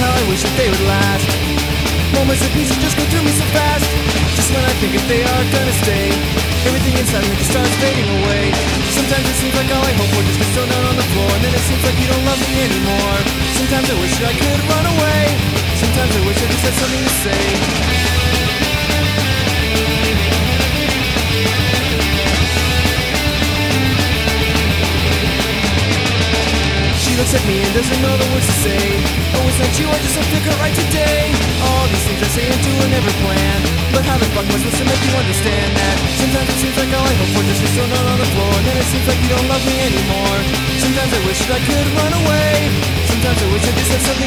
that they would last. Moments of peace just go through me so fast. Just when I think if they are gonna stay, everything inside me just starts fading away. Sometimes it seems like all I hope for just gets thrown down on the floor, and then it seems like you don't love me anymore. Sometimes I wish that I could run away. Sometimes I wish I just had something to say. She looks at me and doesn't know the words to say. You, I just pick her right today. All these things I say and do and never plan. But how the fuck am I to make you understand that? Sometimes it seems like all I hope for just gets thrown out on the floor. And then it seems like you don't love me anymore. Sometimes I wish that I could run away. Sometimes I wish I just had something.